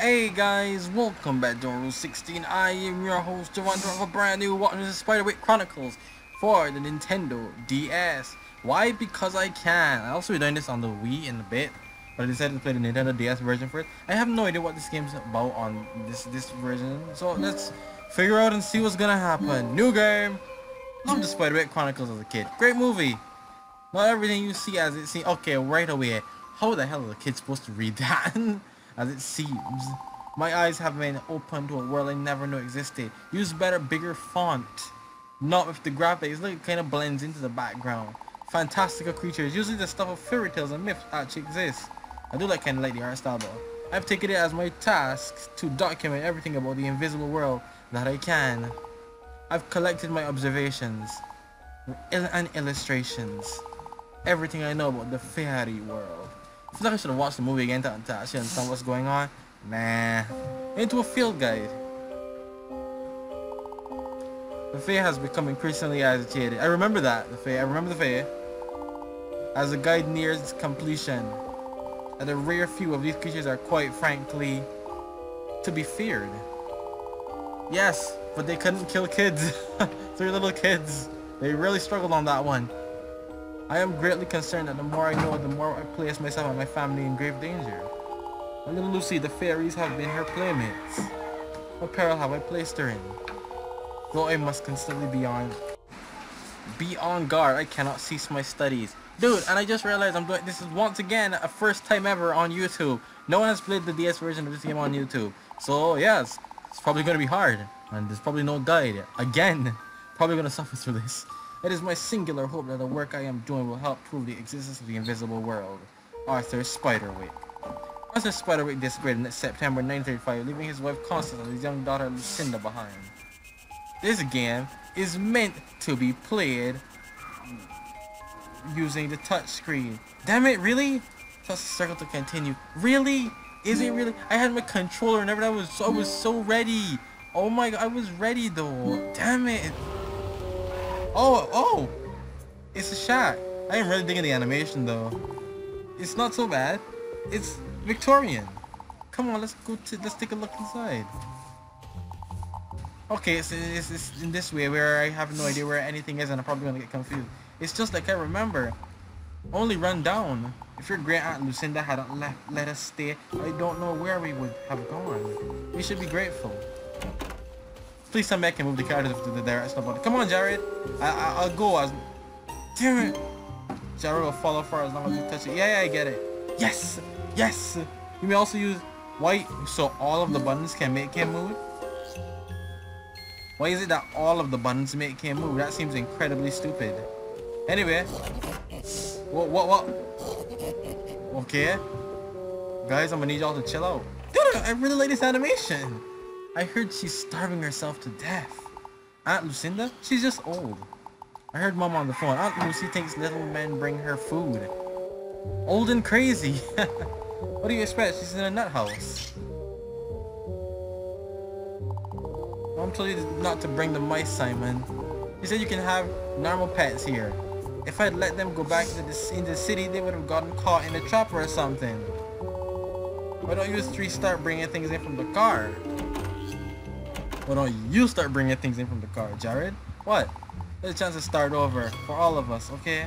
Hey guys, welcome back to Rule 16. I am your host, Jevon of a brand new What is Spiderwick Chronicles for the Nintendo DS. Why? Because I can. I also be doing this on the Wii in a bit, but I decided to play the Nintendo DS version first. I have no idea what this game's about on this this version, so let's figure out and see what's gonna happen. New game. Love the Spiderwick Chronicles as a kid. Great movie. Not everything you see as it seems. Okay, right away. How the hell is a kid supposed to read that? as it seems. My eyes have been opened to a world I never knew existed. Use better, bigger font. Not with the graphics. Look, it kind of blends into the background. Fantastical creatures. Usually the stuff of fairy tales and myths actually exists. I do like kind of like the art style though. I've taken it as my task to document everything about the invisible world that I can. I've collected my observations and illustrations. Everything I know about the fairy world. Feel like I should watched the movie again to, to actually understand what's going on. Nah. Into a field guide. The fair has become increasingly agitated. I remember that, the fair. I remember the fair. As the guide nears completion, and a rare few of these creatures are quite frankly to be feared. Yes, but they couldn't kill kids. Three little kids. They really struggled on that one. I am greatly concerned that the more I know, the more I place myself and my family in grave danger. My little Lucy, the fairies have been her playmates. What peril have I placed her in? Though I must constantly be on be on guard, I cannot cease my studies. Dude, and I just realized I'm doing this is once again a first time ever on YouTube. No one has played the DS version of this game on YouTube. So yes, it's probably gonna be hard. And there's probably no guide. Again, probably gonna suffer through this. It is my singular hope that the work I am doing will help prove the existence of the invisible world. Arthur Spiderwick. Arthur Spiderwick disappeared in September 1935, leaving his wife Constance and his young daughter Lucinda behind. This game is meant to be played using the touchscreen. Damn it, really? Press the circle to continue. Really? Is it really? I had my controller and everything. I was, I was so ready. Oh my god, I was ready though. Damn it. Oh, oh. It's a shot. I am really digging the animation though. It's not so bad. It's Victorian. Come on, let's go to, let's take a look inside. Okay, it's, it's, it's in this way where I have no idea where anything is and I'm probably gonna get confused. It's just like I remember. Only run down. If your great aunt Lucinda hadn't let us stay, I don't know where we would have gone. We should be grateful. Please come back and move the characters to the direction of Come on, Jared. I, I, will go as... Damn it. Jared will follow for as long as you touch it. Yeah, yeah, I get it. Yes. Yes. You may also use white so all of the buttons can make him move. Why is it that all of the buttons make him move? That seems incredibly stupid. Anyway. What, what, what? Okay. Guys, I'm gonna need y'all to chill out. Dude, I really like this animation. I heard she's starving herself to death. Aunt Lucinda? She's just old. I heard mom on the phone. Aunt Lucy thinks little men bring her food. Old and crazy. what do you expect? She's in a nut house. Mom told you not to bring the mice, Simon. She said you can have normal pets here. If I'd let them go back the, in the city, they would have gotten caught in a trap or something. Why don't you three start bringing things in from the car? Why don't you start bringing things in from the car, Jared? What? There's a chance to start over for all of us, okay?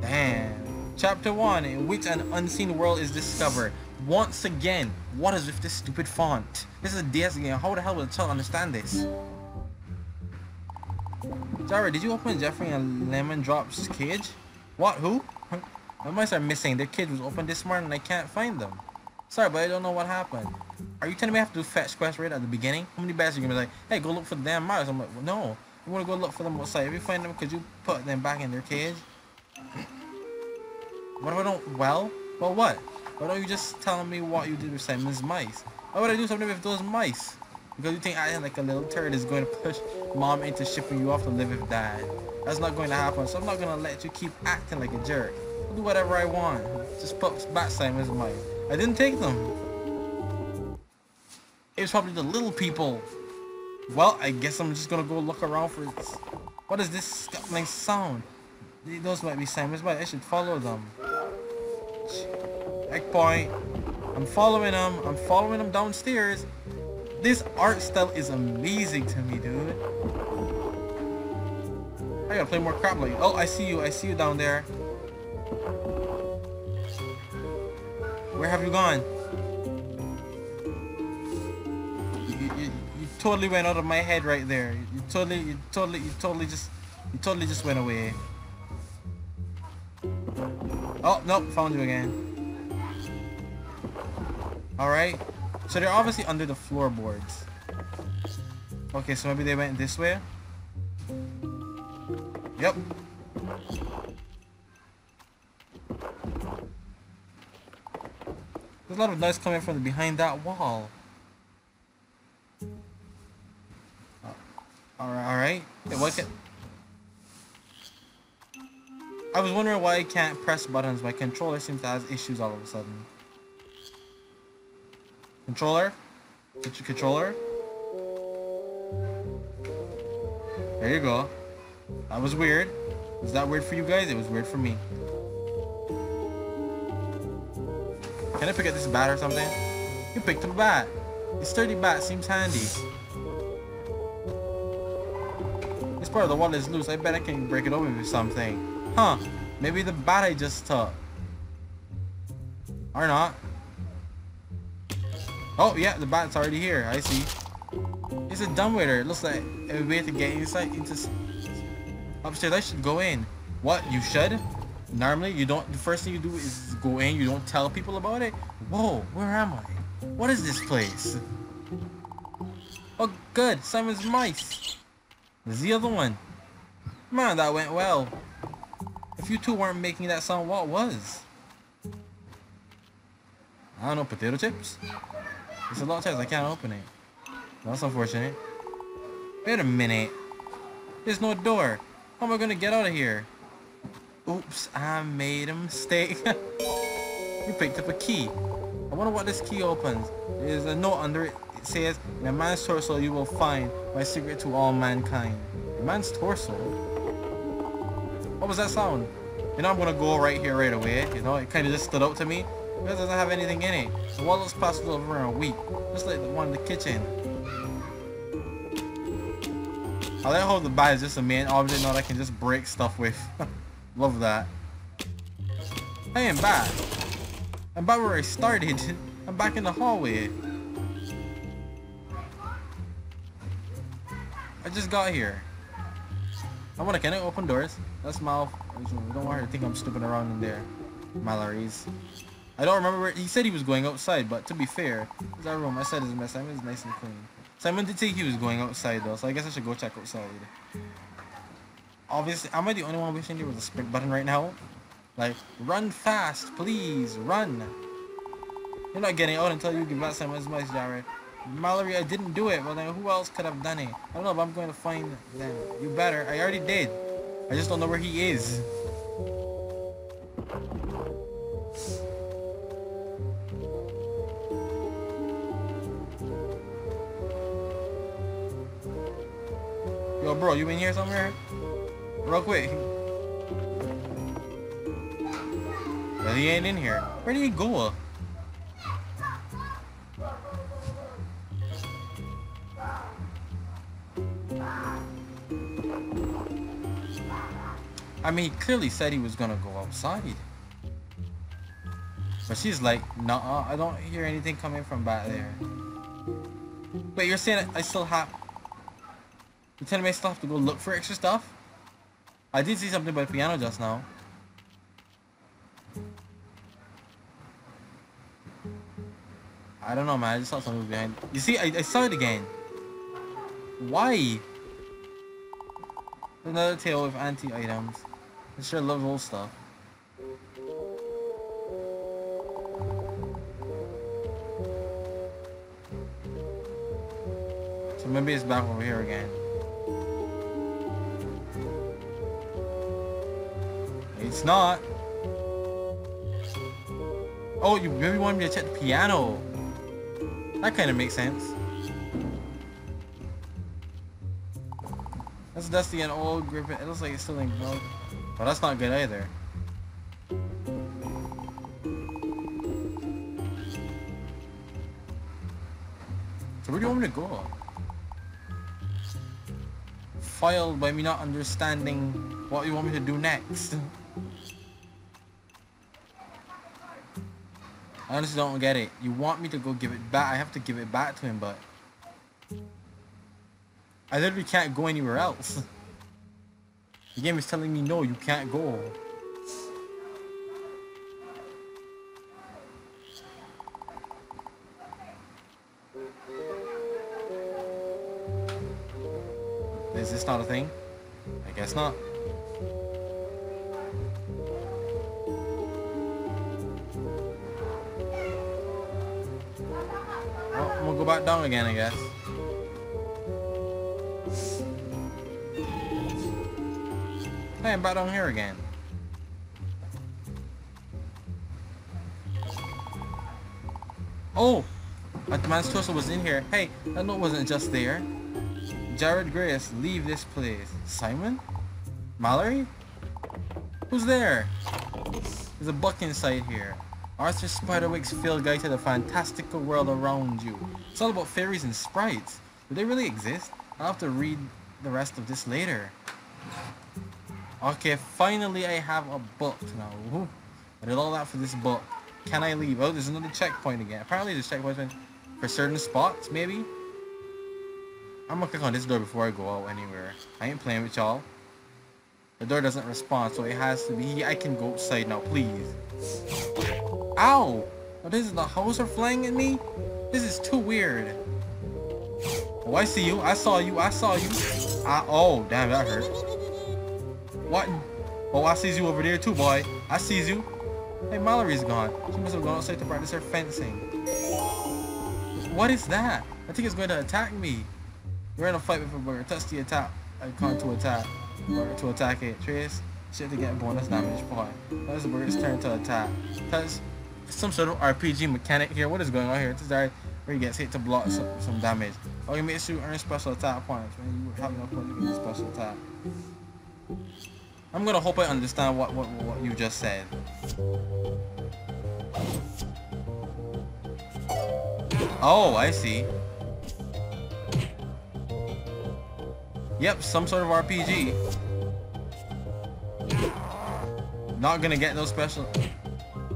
Damn. Chapter 1, in which an unseen world is discovered. Once again, what is with this stupid font? This is a DS game. How the hell will a child understand this? Jared, did you open Jeffrey and Lemon Drop's cage? What? Who? My mice are missing. Their cage was opened this morning and I can't find them. Sorry, but I don't know what happened. Are you telling me I have to do fetch quests right at the beginning? How many bats are you gonna be like, hey, go look for the damn mice? I'm like, well, no. You wanna go look for them outside. If you find them, could you put them back in their cage? What if I don't? Well? Well, what? Why don't you just tell me what you did with Simon's mice? Why would I do something with those mice? Because you think acting like a little turd is going to push mom into shipping you off to live with dad. That's not going to happen, so I'm not going to let you keep acting like a jerk. I'll do whatever I want. Just put back Simon's mice. I didn't take them. It was probably the little people. Well, I guess I'm just gonna go look around for it. What is this scuttling sound? Those might be Simon's but I should follow them. Checkpoint. I'm following them. I'm following them downstairs. This art style is amazing to me, dude. I gotta play more crap like Oh, I see you. I see you down there. Where have you gone? You, you, you totally went out of my head right there. You totally, you totally, you totally just, you totally just went away. Oh, nope, found you again. Alright. So they're obviously under the floorboards. Okay, so maybe they went this way? Yep. There's a lot of noise coming from behind that wall. Uh, alright, alright. What can... I was wondering why I can't press buttons. My controller seems to have issues all of a sudden. Controller? Get your controller? There you go. That was weird. Was that weird for you guys? It was weird for me. Can I pick up this bat or something? You picked a bat. This sturdy bat seems handy. This part of the wall is loose. I bet I can break it open with something. Huh. Maybe the bat I just took. Or not. Oh, yeah, the bat's already here. I see. It's a dumbwaiter. It looks like a way to get inside into upstairs. I should go in. What? You should? Normally, you don't. The first thing you do is go in. You don't tell people about it. Whoa, where am I? What is this place? Oh, good. Simon's mice. There's the other one. Man, that went well. If you two weren't making that sound, what was? I don't know, potato chips? it's a lot of times I can't open it. That's unfortunate. Wait a minute. There's no door. How am I gonna get out of here? Oops, I made a mistake. you picked up a key. I wonder what this key opens. There's a note under it. It says, in a man's torso you will find my secret to all mankind. A man's torso? What was that sound? You know I'm gonna go right here right away. You know, it kind of just stood out to me. It doesn't have anything in it. So wall looks past over a week. Just like the one in the kitchen. I like how the bat is just a main object now that I can just break stuff with. Love that. Hey, I'm back. I'm back where I started. I'm back in the hallway. I just got here. I wanna, can I open doors? That's mouth. Don't want her to think I'm stupid around in there. Mallory's. I don't remember where, he said he was going outside, but to be fair, it's our room. I said it's mess. Simon's nice and clean. Simon did say he was going outside though, so I guess I should go check outside. Obviously, am I the only one wishing there was a sprint button right now? Like, run fast, please, run. You're not getting out until you give that Simon's mice, Jared. Mallory, I didn't do it. Well, then who else could have done it? I don't know, but I'm going to find them. You better. I already did. I just don't know where he is. Yo, bro, you in here somewhere? Real quick. He ain't in here. Where did he go? I mean, he clearly said he was gonna go outside. But she's like, nah, I don't hear anything coming from back there. Wait, you're saying I still have... Me I still have to go look for extra stuff? I did see something by the piano just now. I don't know, man. I just saw something behind. You see, I, I saw it again. Why? Another tale with anti-items. I sure love old stuff. So maybe it's back over here again. It's not. Oh, you really want me to check the piano. That kind of makes sense. That's dusty and old gripping. It looks like it's still in growth. But that's not good either. So where do you want me to go? Filed by me not understanding what you want me to do next. I honestly don't get it. You want me to go give it back. I have to give it back to him, but... I literally can't go anywhere else. The game is telling me, no, you can't go. Is this not a thing? I guess not. Go back down again, I guess. Hey, I'm back down here again. Oh! The man's torso was in here. Hey, that note wasn't just there. Jared Grace, leave this place. Simon? Mallory? Who's there? There's a book inside here. Arthur Spiderwick's field guide to the fantastical world around you. It's all about fairies and sprites. Do they really exist? I'll have to read the rest of this later. Okay, finally I have a book now. I did all that for this book. Can I leave? Oh, there's another checkpoint again. Apparently there's checkpoints for certain spots, maybe? I'm gonna click on this door before I go out anywhere. I ain't playing with y'all. The door doesn't respond, so it has to be... I can go outside now, please. Ow! Oh, this is the are flying at me? This is too weird. Oh, I see you. I saw you. I saw you. I, oh, damn, that hurt. What? Oh, I sees you over there too, boy. I sees you. Hey, Mallory's gone. She must have gone outside to practice her fencing. What is that? I think it's going to attack me. We're in a fight with a the attack icon to attack. To attack it. Trace. Shit to get bonus damage. Boy. That is the bird's turn to attack. Touch some sort of RPG mechanic here. What is going on here? This is where he gets hit to block some, some damage. Oh, you make sure you earn special attack points when you have enough points to get special attack. I'm gonna hope I understand what, what, what you just said. Oh, I see. Yep, some sort of RPG. Not gonna get no special...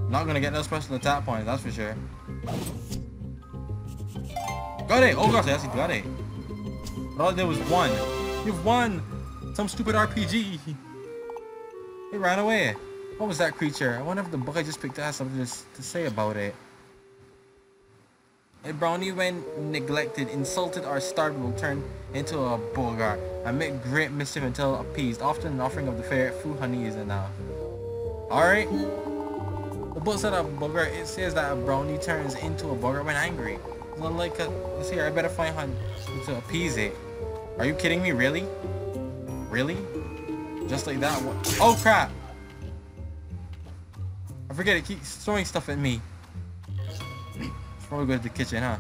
Not gonna get no special attack points, that's for sure. Got it! Oh gosh, I actually got it. But did was one. You've won! Some stupid RPG! It ran away. What was that creature? I wonder if the book I just picked up has something to, to say about it. A brownie when neglected, insulted or starved will turn into a boggart and make great mischief until appeased. Often an offering of the fair food honey is enough. Alright? The book said a booger, it says that a brownie turns into a booger when angry. It's not like a, let's see, I better find honey to appease it. Are you kidding me? Really? Really? Just like that? What? Oh crap! I forget it keeps throwing stuff at me. Probably go to the kitchen, huh?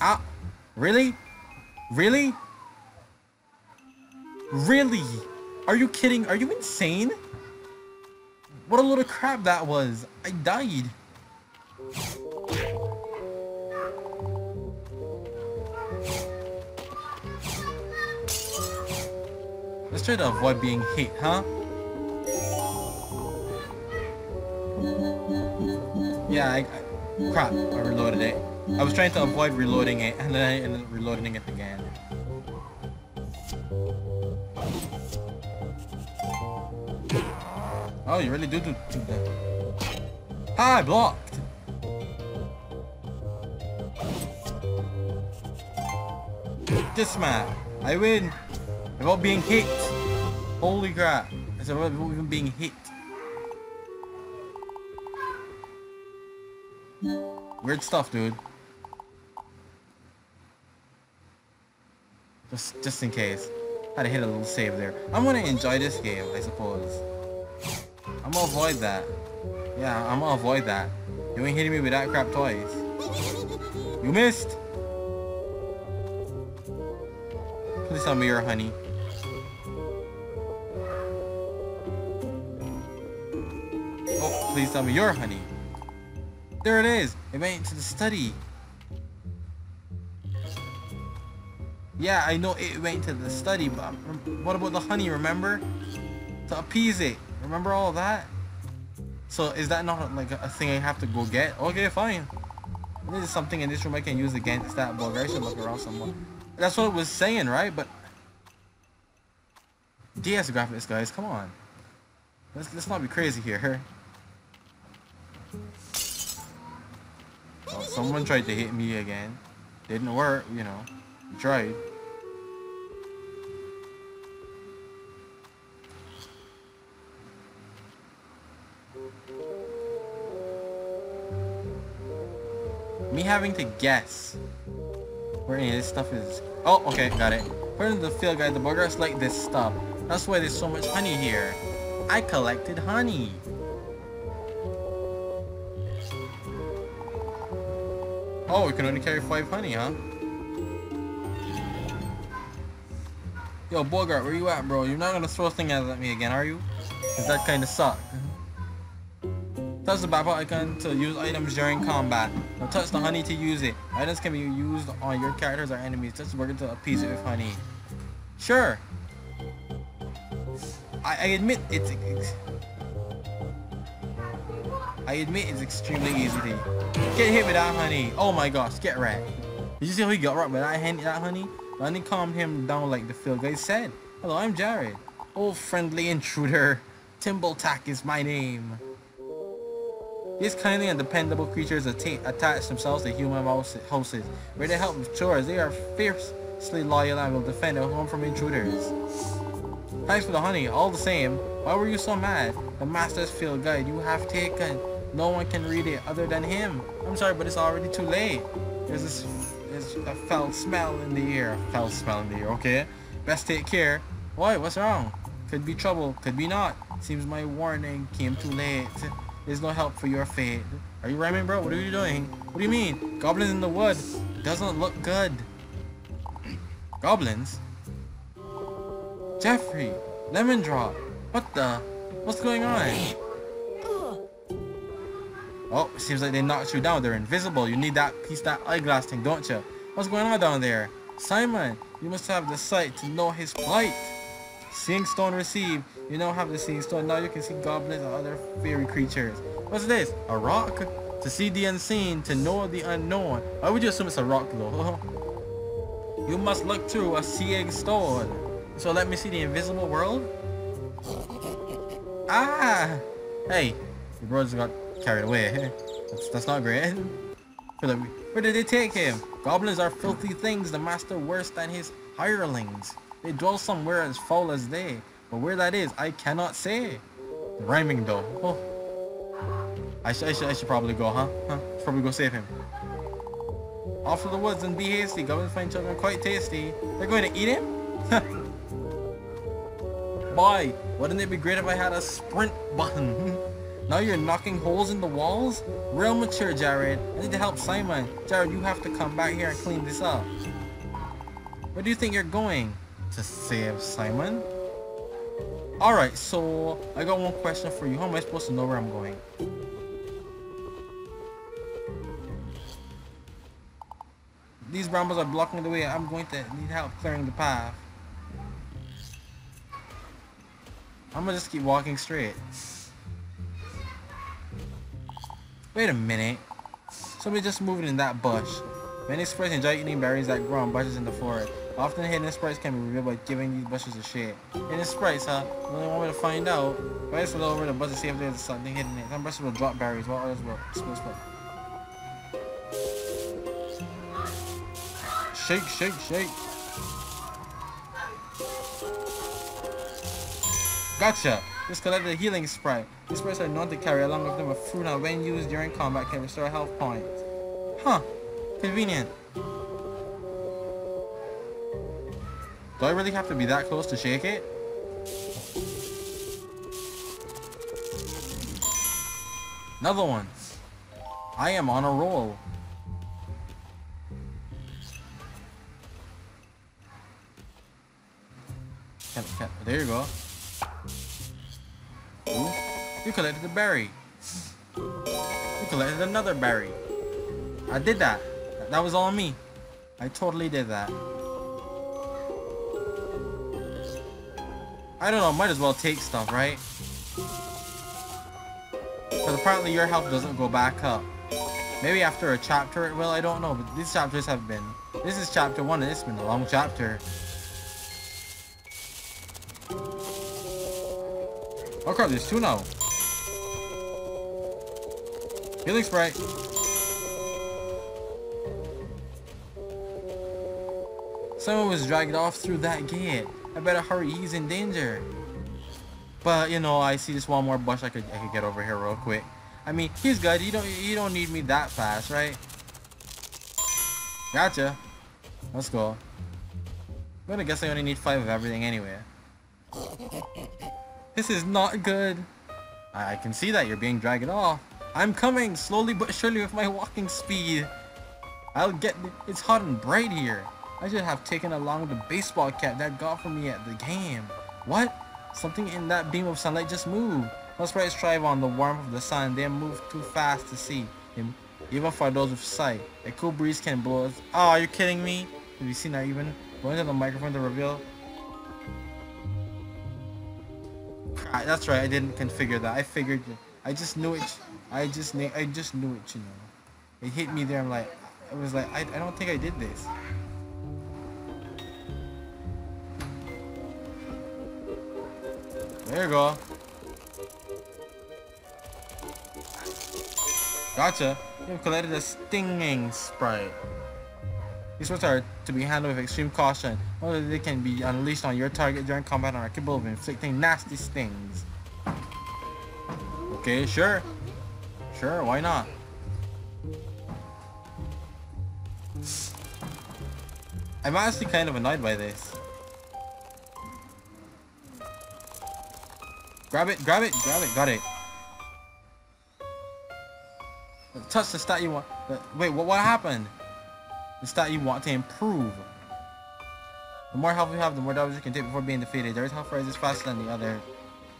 Ah! Really? Really? Really? Are you kidding? Are you insane? What a of crap that was. I died. Let's try to avoid being hit, huh? Yeah, I, I, crap, I reloaded it. I was trying to avoid reloading it, and then I ended up reloading it again. Oh, you really do do, do that. Ah, I blocked! This man, I win! Without being hit! Holy crap! It's about even being hit. Weird stuff, dude. Just, just in case. Had to hit a little save there. I'm gonna enjoy this game, I suppose. I'm gonna avoid that. Yeah, I'm gonna avoid that. You ain't hitting me with that crap twice. You missed! Please tell me you're honey. Oh, please tell me you're honey. There it is. It went into the study. Yeah, I know it went into the study, but what about the honey, remember? To appease it. Remember all that? So is that not like a thing I have to go get? Okay, fine. This is something in this room I can use against that bugger. I should look around somewhere. That's what it was saying, right? But DS graphics, guys, come on. Let's, let's not be crazy here. Someone tried to hit me again. Didn't work, you know. Tried. Me having to guess where any of this stuff is. Oh, okay, got it. According to the field guide, the boggarts like this stuff. That's why there's so much honey here. I collected honey. Oh, we can only carry five honey, huh? Yo, Boggart, where you at, bro? You're not gonna throw things at me again, are you? Cause that kinda suck. Touch the battle icon to uh, use items during combat. Now touch the honey to use it. Items can be used on your characters or enemies. Touch the worker to appease it with honey. Sure. I, I admit it's, it's I admit it's extremely easy to get hit with that honey. Oh my gosh, get wrecked. Did you see how he got wrecked with that, honey, that honey? The honey calmed him down like the field guy said. Hello, I'm Jared. Oh, friendly intruder. Thimbletack is my name. These kindly and dependable creatures attach themselves to human hosts where they help with chores. They are fiercely loyal and will defend their home from intruders. Thanks for the honey. All the same, why were you so mad? The master's field guide you have taken no one can read it other than him. I'm sorry, but it's already too late. There's this there's a foul smell in the air. Foul smell in the air, okay? Best take care. Why? What's wrong? Could be trouble, could be not. Seems my warning came too late. There's no help for your fate. Are you rhyming, bro? What are you doing? What do you mean? Goblins in the wood. Doesn't look good. Goblins? Jeffrey! Lemon drop! What the? What's going on? Oh, seems like they knocked you down. They're invisible. You need that piece, that eyeglass thing, don't you? What's going on down there? Simon, you must have the sight to know his plight. Seeing stone received. You now have the seeing stone. Now you can see goblins and other fairy creatures. What's this? A rock? To see the unseen, to know the unknown. Why would you assume it's a rock though? you must look through a seeing stone. So let me see the invisible world? Ah! Hey, your brother's got carried away. That's, that's not great. Where did they take him? Goblins are filthy things, the master worse than his hirelings. They dwell somewhere as foul as they, but where that is, I cannot say. Rhyming though. Oh. I, sh I, sh I should probably go, huh? Huh? Probably go save him. Off to the woods and be hasty. Goblins find children quite tasty. They're going to eat him? Boy, wouldn't it be great if I had a sprint button? Now you're knocking holes in the walls? Real mature, Jared. I need to help Simon. Jared, you have to come back here and clean this up. Where do you think you're going? To save Simon? Alright, so I got one question for you. How am I supposed to know where I'm going? These brambles are blocking the way. I'm going to need help clearing the path. I'm gonna just keep walking straight. Wait a minute. Somebody just moving in that bush. Many sprites enjoy eating berries that grow on bushes in the forest. Often hidden sprites can be revealed by giving these bushes a shade. Hidden sprites, huh? You only want me to find out. Sprites will over the bush to see if there's something hidden in it. Some bushes will drop berries, while others will split split. Shake, shake, shake. Gotcha! Just collected a healing sprite. These sprites are known to carry along with them a fruit and when used during combat can restore health points. Huh. Convenient. Do I really have to be that close to shake it? Another one. I am on a roll. There you go. You collected a berry. You collected another berry. I did that. That was all me. I totally did that. I don't know, might as well take stuff, right? Because apparently your health doesn't go back up. Maybe after a chapter it will, I don't know, but these chapters have been... This is chapter 1 and it's been a long chapter. Oh crap, there's two now. Healing Sprite. Someone was dragged off through that gate. I better hurry, he's in danger. But you know, I see this one more bush I could I could get over here real quick. I mean, he's good. You don't you don't need me that fast, right? Gotcha. Let's go. I'm gonna guess I only need five of everything anyway. This is not good. I, I can see that you're being dragged off. I'm coming, slowly but surely with my walking speed. I'll get... It's hot and bright here. I should have taken along the baseball cap that got for me at the game. What? Something in that beam of sunlight just moved. Most sprites thrive on the warmth of the sun. They move too fast to see even for those with sight. A cool breeze can blow us. Oh, are you kidding me? Have you seen that even? Going to the microphone to reveal. That's right, I didn't configure that. I figured, I just knew it. I just, I just knew it, you know. It hit me there. I'm like, I was like, I, I don't think I did this. There you go. Gotcha. You've collected a stinging sprite. These sprites are to be handled with extreme caution. Whether they can be unleashed on your target during combat and are capable of inflicting nasty stings. Okay, sure. Sure, why not? I'm honestly kind of annoyed by this. Grab it, grab it, grab it, got it. Touch the stat you want. Wait, what, what happened? The stat you want to improve. The more health you have, the more damage you can take before being defeated. There is health rises faster than the other.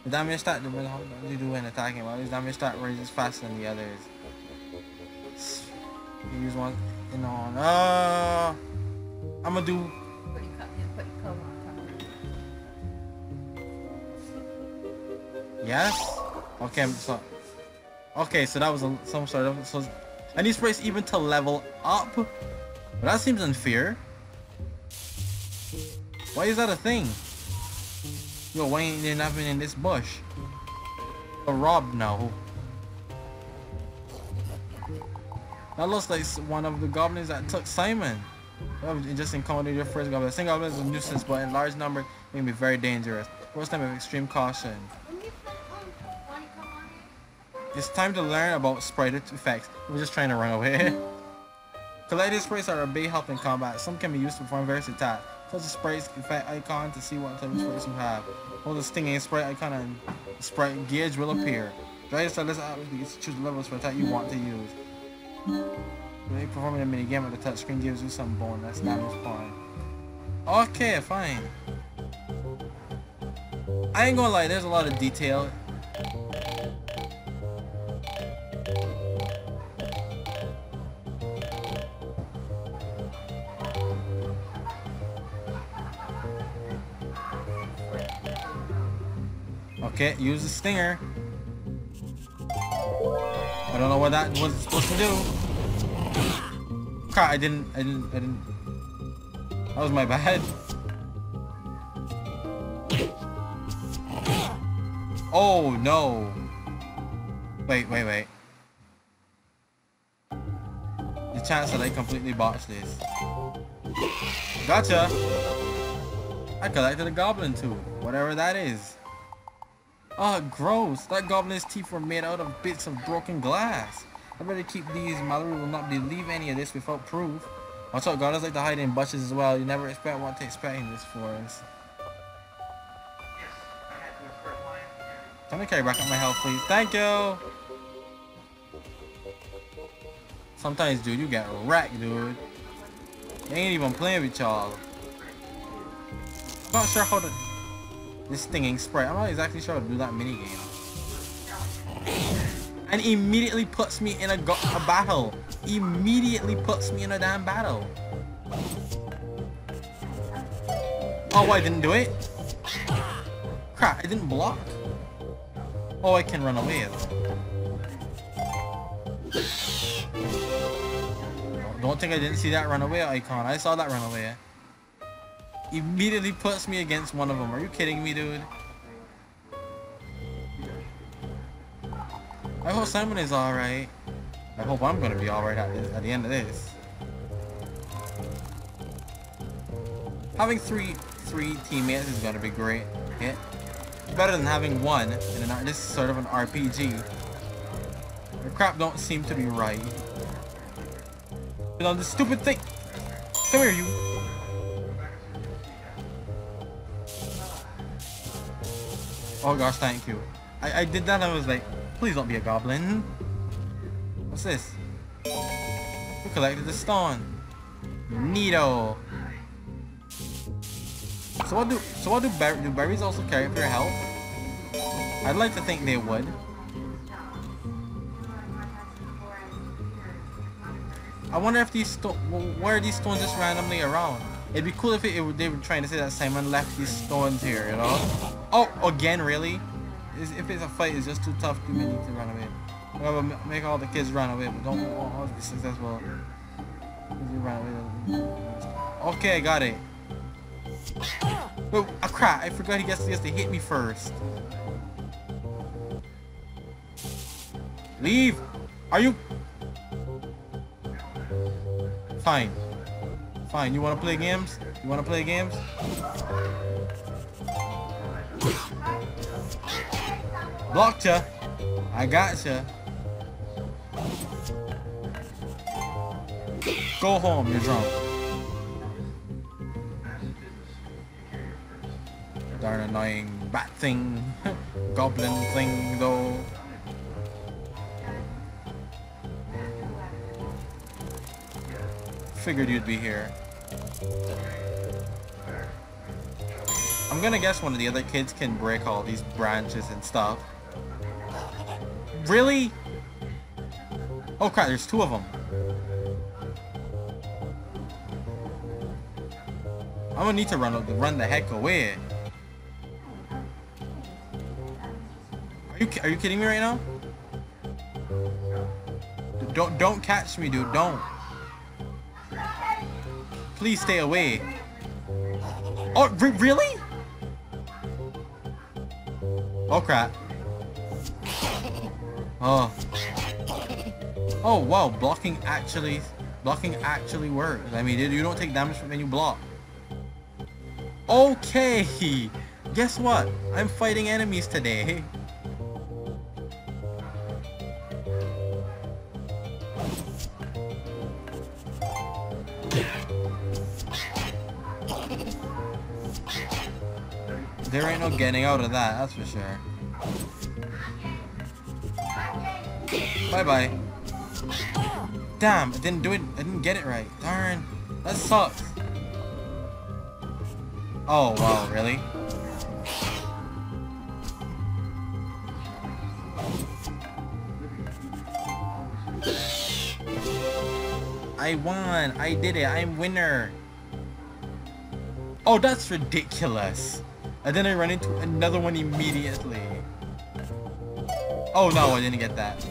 The damage stat the how you do when attacking. While his damage stat rises faster than the others. You use one, you know. Uh, I'm gonna do Yes? Okay, so... Okay, so that was a, some sort of... So, I need sprites even to level up? That seems unfair. Why is that a thing? Yo, why ain't there nothing in this bush? A Rob now. That looks like one of the goblins that took Simon. Oh, it just encountered your first goblin. Single goblin is a nuisance, but in large number may be very dangerous. First time of extreme caution. It's time to learn about sprite effects. We're just trying to run away. Collected sprites are a big help in combat. Some can be used to perform various attacks, such as sprite effect icon to see what type of sprites you have. Hold the stinging sprite icon and sprite gauge will appear. Drag this list out to choose the levels for attack you want to use. When you performing a mini game at the touch screen gives you some bonus damage spawn. Okay, fine. I ain't gonna lie, there's a lot of detail Okay, use the stinger. I don't know what that was supposed to do. Crap, I didn't, I didn't, I didn't. That was my bad. Oh, no. Wait, wait, wait. The chance that I completely botched this. Gotcha! I collected a goblin too, whatever that is. Oh, gross. That goblin's teeth were made out of bits of broken glass. I better keep these. Mallory will not believe any of this without proof. Watch out, goblins like to hide in bushes as well. You never expect what to expect in this forest. Can I carry back up my health, please? Thank you! Sometimes, dude, you get wrecked, dude. They ain't even playing with y'all. Not sure how to... This stinging sprite. I'm not exactly sure how to do that mini game. And immediately puts me in a, a battle. Immediately puts me in a damn battle. Oh, I didn't do it? Crap, I didn't block. Oh, I can run away. Don't think I didn't see that runaway icon. I saw that runaway. Immediately puts me against one of them. Are you kidding me, dude? I hope Simon is alright. I hope I'm gonna be alright at, at the end of this. Having three three teammates is gonna be great. Yeah. Better than having one in an this is sort of an RPG. The crap don't seem to be right. But on this stupid thing. Come here, you. Oh gosh, thank you. I, I did that I was like, please don't be a goblin. What's this? We collected the stone. Neato. So what do so what do, ber do berries also carry for your health? I'd like to think they would. I wonder if these where are these stones just randomly around? It'd be cool if it, it, they were trying to say that Simon left these stones here, you know? Oh, again, really? If it's a fight, it's just too tough, too many to run away. Well, make all the kids run away, but don't all be successful. Okay, got it. Oh, a crap! I forgot he gets, he has to hit me first. Leave! Are you... Fine. Fine, you wanna play games? You wanna play games? Blocked ya. I got gotcha. Go home, you're drunk. Darn annoying bat thing. Goblin thing, though. Figured you'd be here. I'm gonna guess one of the other kids can break all these branches and stuff. Really? Oh crap, there's two of them. I'm gonna need to run run the heck away. Are you are you kidding me right now? Don't don't catch me, dude. Don't. Please stay away. Oh, re really? Oh crap. Oh. Oh wow, blocking actually blocking actually works. I mean you don't take damage when you block. Okay. Guess what? I'm fighting enemies today. getting out of that, that's for sure. Bye-bye. Damn, I didn't do it. I didn't get it right. Darn. That sucks. Oh, wow, really? I won! I did it! I'm winner! Oh, that's ridiculous! And then I run into another one immediately. Oh no, I didn't get that.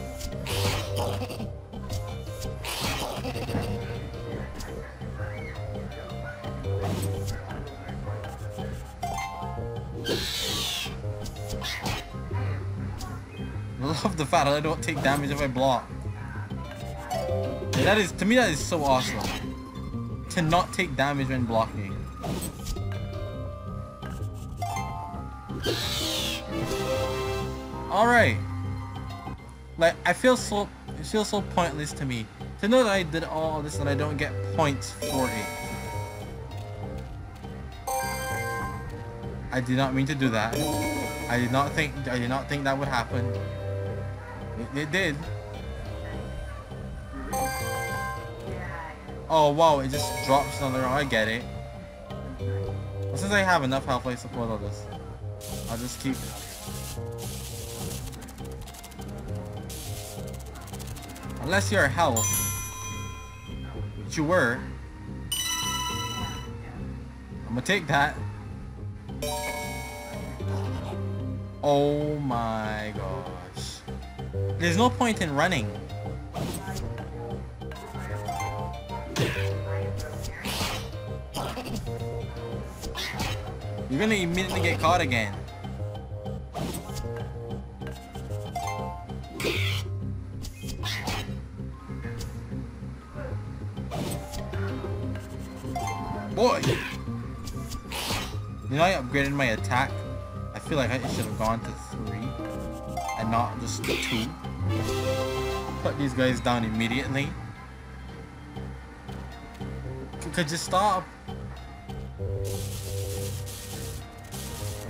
I love the fact that I don't take damage if I block. That is, to me that is so awesome. To not take damage when blocking. Alright. Like, I feel so, it feels so pointless to me. To know that I did all this and I don't get points for it. I did not mean to do that. I did not think, I did not think that would happen. It, it did. Oh wow, it just drops on the ground. I get it. since I have enough health, I support all this. I'll just keep Unless you're health. Which you were. I'm gonna take that. Oh my gosh. There's no point in running. You're gonna immediately get caught again. Know I upgraded my attack? I feel like I should have gone to 3 and not just 2. Put these guys down immediately. Could you stop?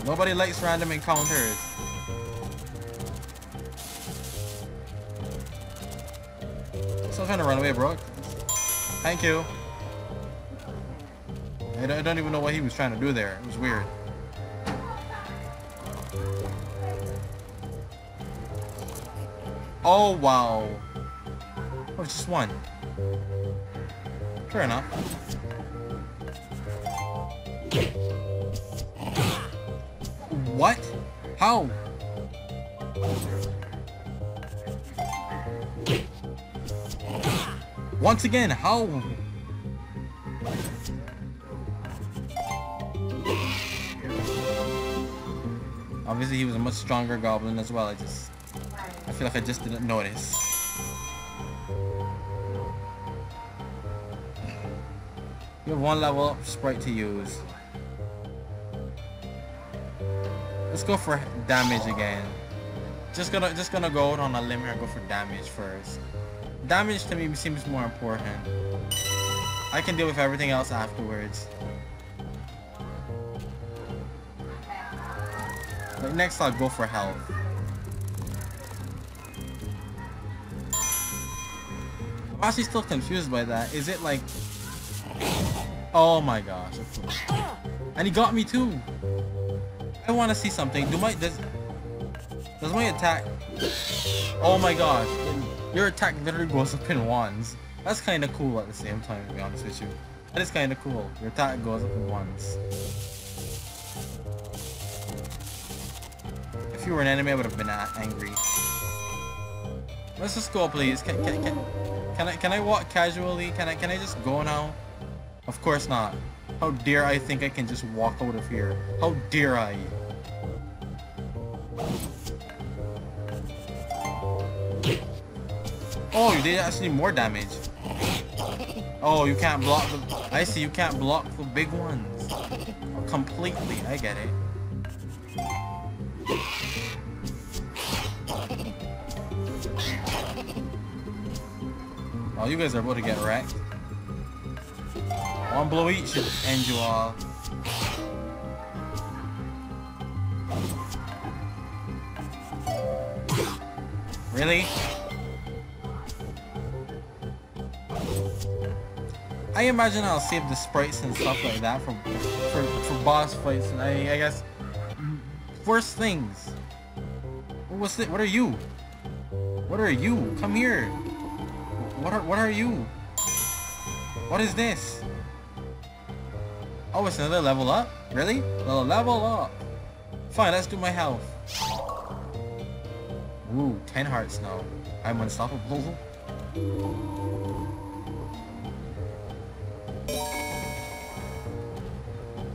Nobody likes random encounters. Stop trying to run away, bro. Thank you. I don't, even know what he was trying to do there. It was weird. Oh, wow. Oh, it's just one. Fair enough. What? How? Once again, how? Obviously he was a much stronger goblin as well, I just... I feel like I just didn't notice. You have one level up sprite to use. Let's go for damage again. Just gonna just gonna go out on a limb here and go for damage first. Damage to me seems more important. I can deal with everything else afterwards. But next I'll go for health. I'm actually still confused by that. Is it like... Oh my gosh. And he got me too. I want to see something. Do my... Does, does my attack... Oh my gosh. Your attack literally goes up in ones. That's kind of cool at the same time, to be honest with you. That is kind of cool. Your attack goes up in ones. You were an enemy, I would have been uh, angry. Let's just go, please. Can, can, can, can I can I walk casually? Can I can I just go now? Of course not. How dare I think I can just walk out of here? How dare I? Oh, you did actually more damage. Oh, you can't block the... I see, you can't block the big ones. Completely, I get it. Oh, you guys are about to get wrecked. One blow each should end you all. Really? I imagine I'll save the sprites and stuff like that for for, for boss fights and I, I guess worst things. What's it? What are you? What are you? Come here. What are what are you? What is this? Oh, it's another level up? Really? Another level up. Fine, let's do my health. Ooh, 10 hearts now. I'm unstoppable.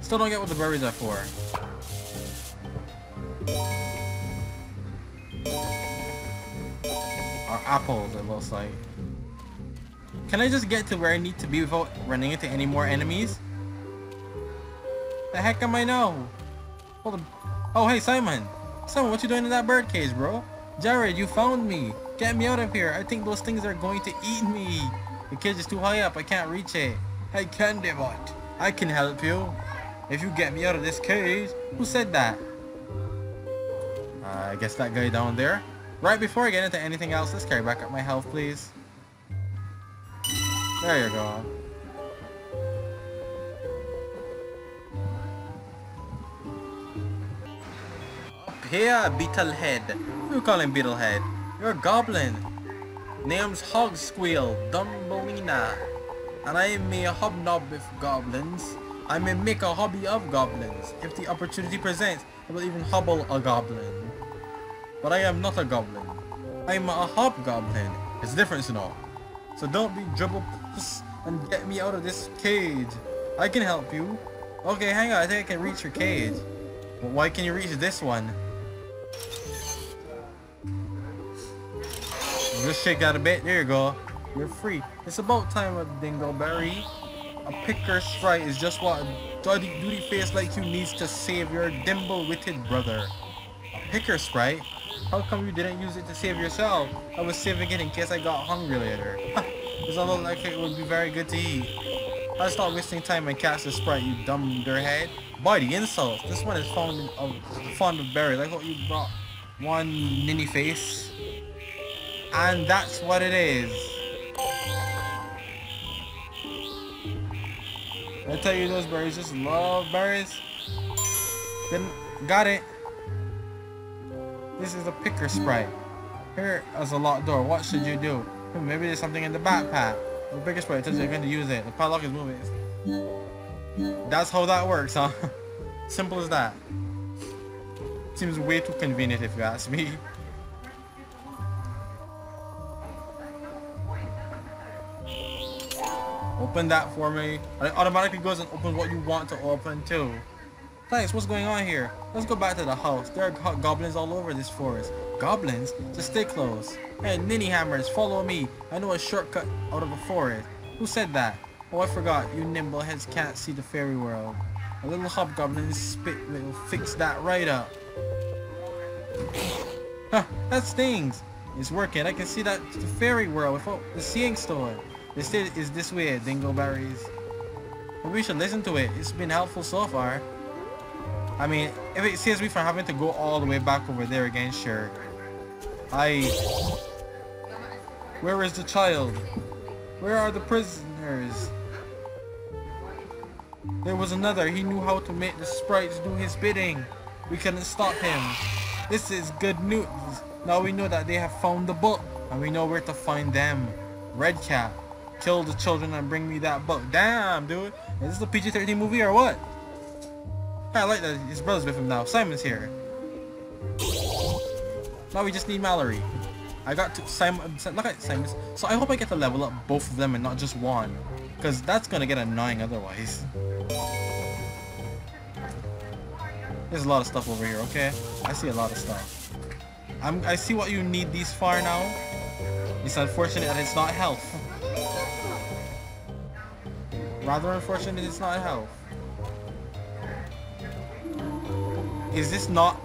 Still don't get what the berries are for. Or apples, it looks like. Can I just get to where I need to be without running into any more enemies? The heck am I now? Hold on. Oh, hey, Simon. Simon, what you doing in that bird cage, bro? Jared, you found me. Get me out of here. I think those things are going to eat me. The cage is too high up. I can't reach it. Hey, Candybot. I can help you. If you get me out of this cage. Who said that? Uh, I guess that guy down there. Right before I get into anything else, let's carry back up my health, please. There you go. Up here, Beetlehead. You call him Beetlehead. You're a goblin. Name's Hogsqueal Dumbelina, and I may hobnob with goblins. I may make a hobby of goblins. If the opportunity presents, I will even hobble a goblin. But I am not a goblin. I'm a hobgoblin. It's a difference, you know. So don't be dribble and get me out of this cage. I can help you. Okay, hang on. I think I can reach your cage. But why can you reach this one? Just shake that a bit. There you go. You're free. It's about time a dingleberry. A picker sprite is just what a duty, duty face like you needs to save your dimble-witted brother. A picker sprite? How come you didn't use it to save yourself? I was saving it in case I got hungry later. This all look like it would be very good to eat. I stop wasting time and catch the sprite, you dumb dirthead. Boy, the insults. This one is fond of, fond of berry. Like what you brought one ninny face. And that's what it is. I tell you those berries just love berries. Then got it. This is a picker sprite. Here is a locked door. What should you do? Hmm, maybe there's something in the backpack. The picker sprite tells you you're going to use it. The padlock is moving. That's how that works, huh? Simple as that. Seems way too convenient if you ask me. Open that for me. And it automatically goes and opens what you want to open too. Thanks, what's going on here? Let's go back to the house. There are goblins all over this forest. Goblins? Just stay close. Hey, ninny hammers, follow me. I know a shortcut out of the forest. Who said that? Oh, I forgot. You nimbleheads can't see the fairy world. A little hobgoblin spit will fix that right up. Huh, that stings. It's working. I can see that the fairy world without the seeing stone. The state is this way, dingleberries. But we should listen to it. It's been helpful so far. I mean, if it saves me from having to go all the way back over there again, sure. I... Where is the child? Where are the prisoners? There was another. He knew how to make the sprites do his bidding. We couldn't stop him. This is good news. Now we know that they have found the book. And we know where to find them. Redcap kill the children and bring me that book. Damn, dude. Is this a PG-13 movie or what? I like that his brother's with him now. Simon's here. Now we just need Mallory. I got to Simon. Look at Simon. So I hope I get to level up both of them and not just one, because that's gonna get annoying otherwise. There's a lot of stuff over here. Okay, I see a lot of stuff. I'm. I see what you need these far now. It's unfortunate that it's not health. Rather unfortunate it's not health. Is this not...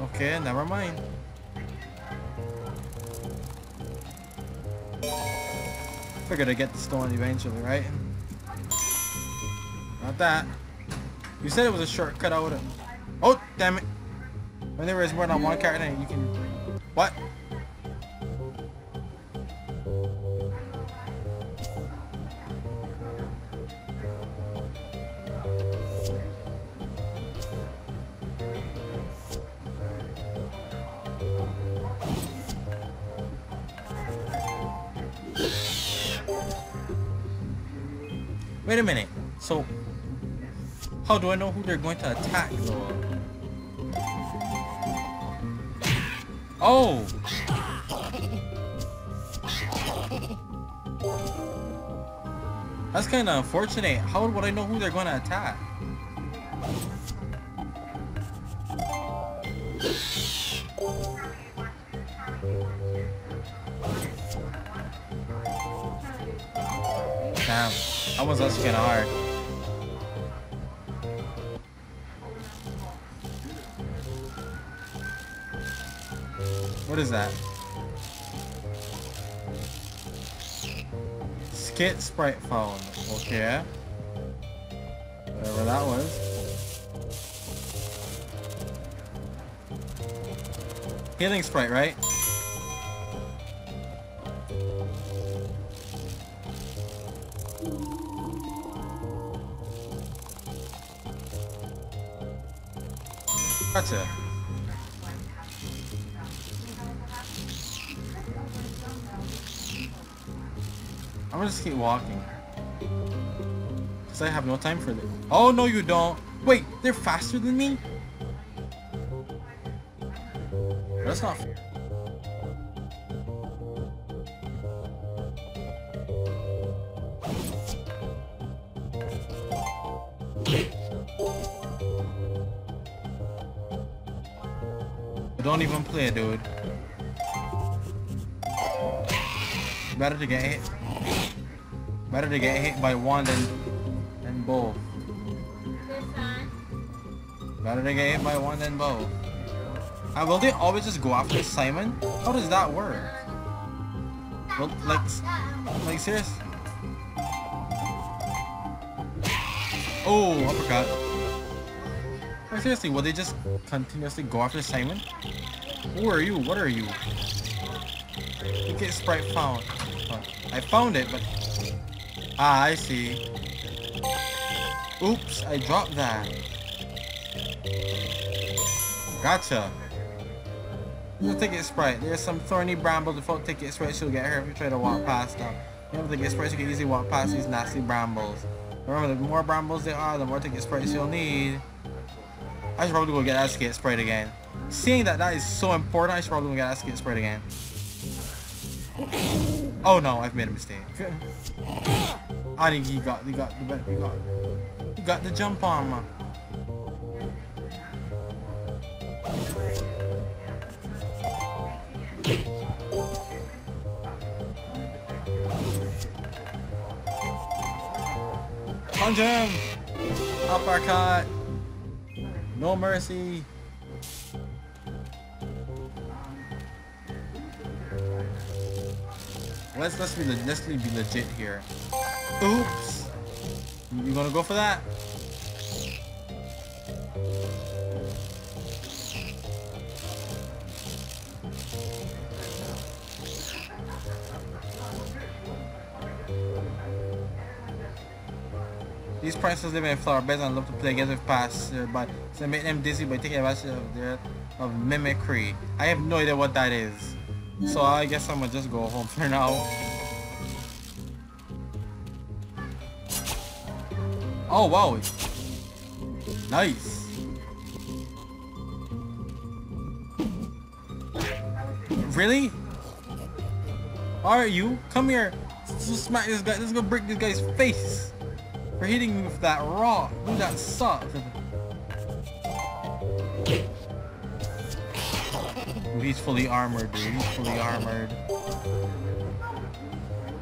Okay, never mind. Figured I'd get the stone eventually, right? Not that. You said it was a shortcut out of... Oh, damn it. When there is more than one character, you can... What? Wait a minute. So, how do I know who they're going to attack though? Oh! That's kind of unfortunate. How would I know who they're going to attack? That was actually kind of hard. What is that? Skit sprite phone. Okay. Whatever that was. Healing sprite, right? Walking. Cause I have no time for this. Oh no you don't. Wait, they're faster than me? That's not fair. Don't even play, dude. Better to get hit. Better to get hit by one than than both. Better to get hit by one than both. Uh, will they always just go after Simon? How does that work? Well, like, like serious? Oh, uppercut. Like, seriously, will they just continuously go after Simon? Who are you? What are you? You Get sprite found. I found it, but... Ah, I see. Oops, I dropped that. Gotcha. The ticket sprite. There's some thorny brambles. Default ticket sprite she'll get her if you try to walk past them. You ticket sprites, you can easily walk past these nasty brambles. Remember, the more brambles there are, the more ticket sprites you'll need. I should probably go get that skate sprite again. Seeing that that is so important, I should probably go get that skate sprite again. Oh no, I've made a mistake. I think he got, he got the, he got, he got the jump on. Punch him! Uppercut! No mercy! Let's let's be let's be legit here. Oops! You gonna go for that? These prices live in flower beds and love to play games with past uh, but so make them dizzy by taking advantage of their of mimicry. I have no idea what that is. So I guess I'm gonna just go home for now. Oh wow. Nice. Really? Are you? Come here. Smack this guy. Let's go break this guy's face for hitting me with that rock. Dude, that sucked. He's fully armored, dude. He's fully armored.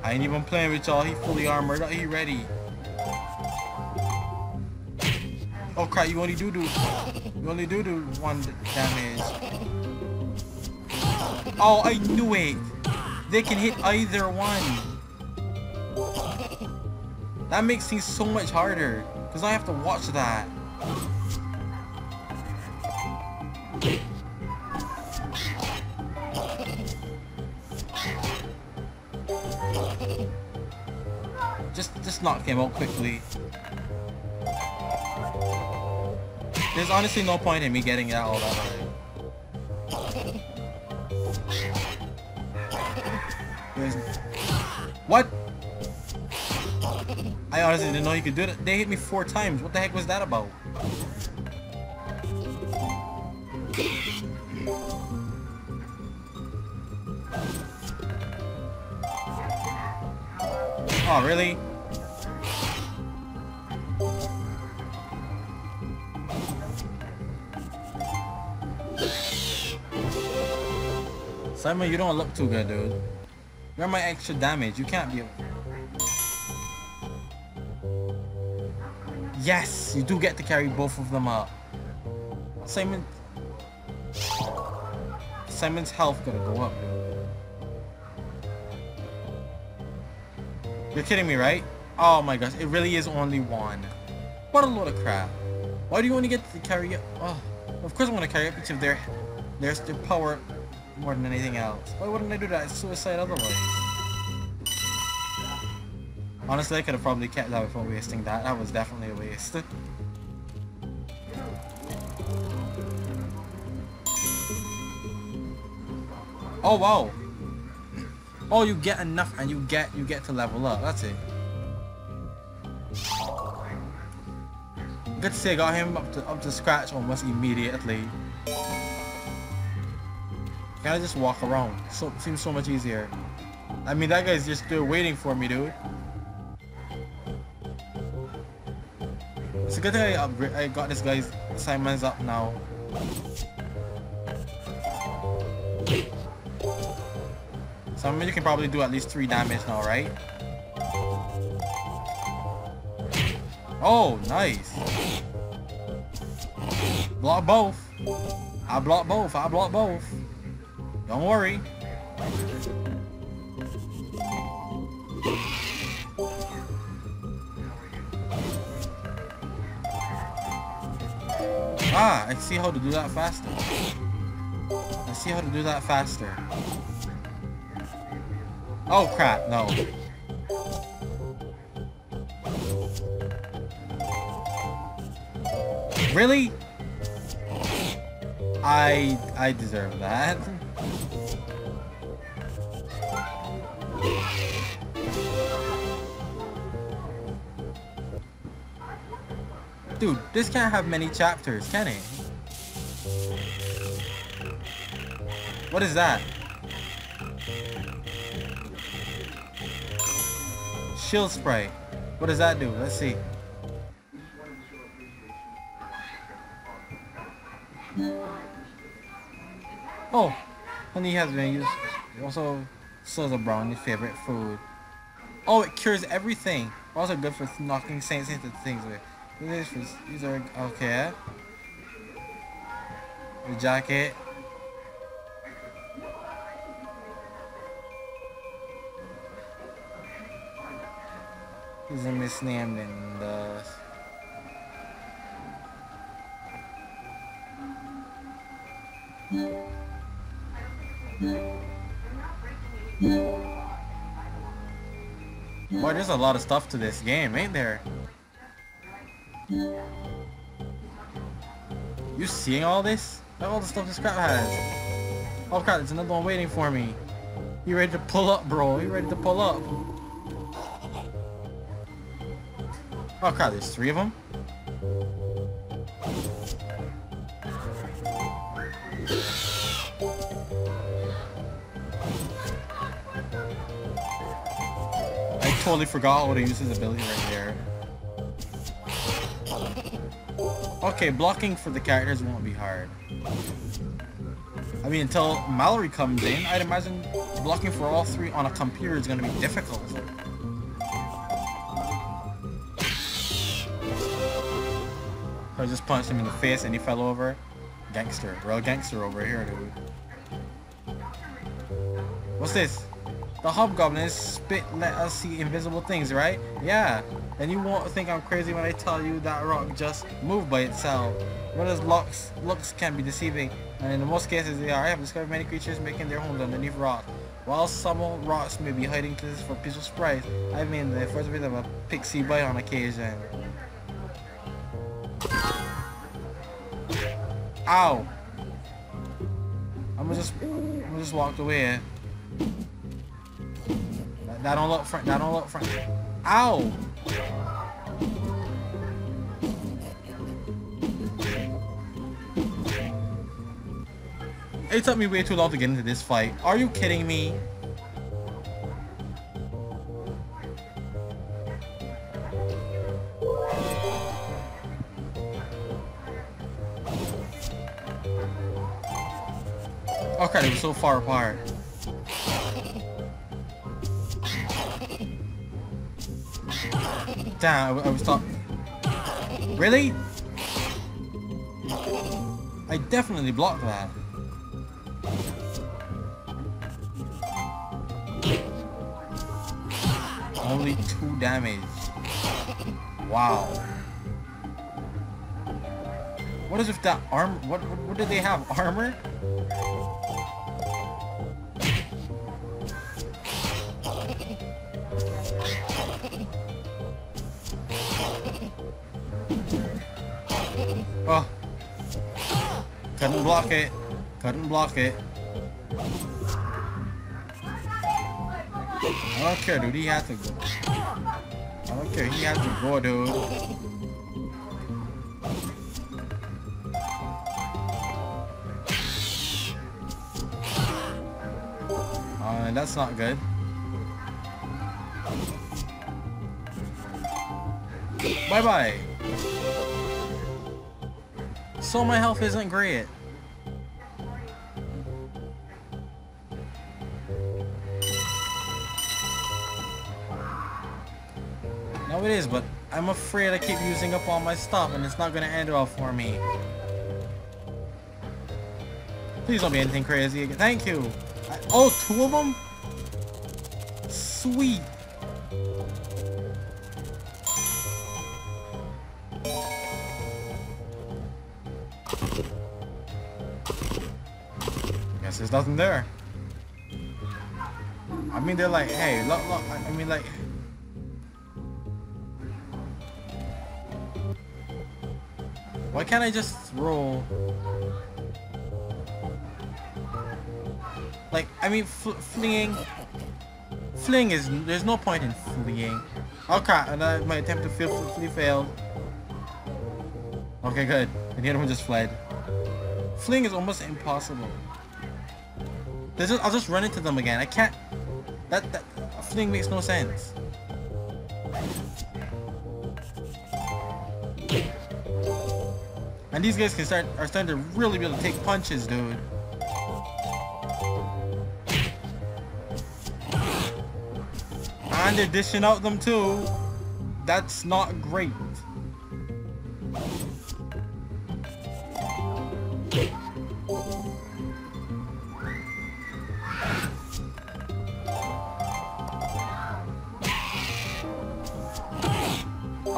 I ain't even playing with y'all. He fully armored. He ready. Oh crap! You only do do. You only do do one damage. Oh, I knew it. They can hit either one. That makes things so much harder. Because I have to watch that. Knock him out quickly. There's honestly no point in me getting out all that way. There's... What? I honestly didn't know you could do it. They hit me four times. What the heck was that about? Oh, really? Simon, you don't look too good, dude. You're my extra damage. You can't be... Yes, you do get to carry both of them up. Simon... Simon's health gotta go up, You're kidding me, right? Oh my gosh, it really is only one. What a load of crap. Why do you want to get to carry up? Oh, of course I want to carry up each of their, their, their power more than anything else. Why wouldn't I do that? It's suicide otherwise. Honestly, I could have probably kept that before wasting that. That was definitely a waste. Oh, wow. Oh, you get enough and you get you get to level up. That's it. Good to see I got him up to up to scratch almost immediately. Can I just walk around? So seems so much easier. I mean that guy's just still waiting for me, dude. It's a good thing I, upgrade, I got this guy's Simon's up now. So I mean you can probably do at least three damage now, right? Oh, nice. Block both. I block both. I block both. Don't worry. Ah, I see how to do that faster. I see how to do that faster. Oh crap, no. Really? I I deserve that. Dude, this can't have many chapters, can it? What is that? Shield spray. What does that do? Let's see. Oh, honey has been used. Also, serves a favorite food. Oh, it cures everything. Also good for knocking saints into things with. These are okay. The jacket. He's a misnamed and uh Boy, there's a lot of stuff to this game, ain't there? You seeing all this? Look all the stuff this crap has. Oh crap, there's another one waiting for me. You ready to pull up, bro? You ready to pull up? Oh crap, there's three of them? I totally forgot what to use his ability right Okay, blocking for the characters won't be hard. I mean, until Mallory comes in, I'd imagine blocking for all three on a computer is going to be difficult. I just punched him in the face and he fell over. Gangster. Real gangster over here, dude. What's this? The hobgoblins spit let us see invisible things, right? Yeah. And you won't think I'm crazy when I tell you that rock just moved by itself. Whereas looks, looks can be deceiving, and in most cases they are. I have discovered many creatures making their homes underneath rock. While some rocks may be hiding places for peaceful sprites, I've made the first bit of a pixie bite on occasion. Ow! I'm just, I'm just walked away. That, don't look front. That don't look front. Ow! It took me way too long to get into this fight. Are you kidding me? Okay, they were so far apart. Damn, I, I was thought. Really? I definitely blocked that. Only two damage. Wow. What is if that arm? What, what what did they have? Armor? Couldn't block it. Couldn't block it. I don't care, dude. He had to go. I don't care. He had to go, dude. Uh, that's not good. Bye-bye. So my health isn't great. No, it is, but I'm afraid I keep using up all my stuff and it's not gonna end well for me. Please don't be anything crazy again. Thank you. I, oh, two of them? Sweet. There's nothing there. I mean, they're like, hey, look, look, I mean, like, Why can't I just roll? Like, I mean, fl fleeing... Fleeing is... There's no point in fleeing. Okay, and uh, my attempt to flee, flee failed. Okay, good. And the other one just fled. Fleeing is almost impossible. Just, I'll just run into them again. I can't... That, that... Fleeing makes no sense. And these guys can start are starting to really be able to take punches, dude. And they're dishing out them too. That's not great.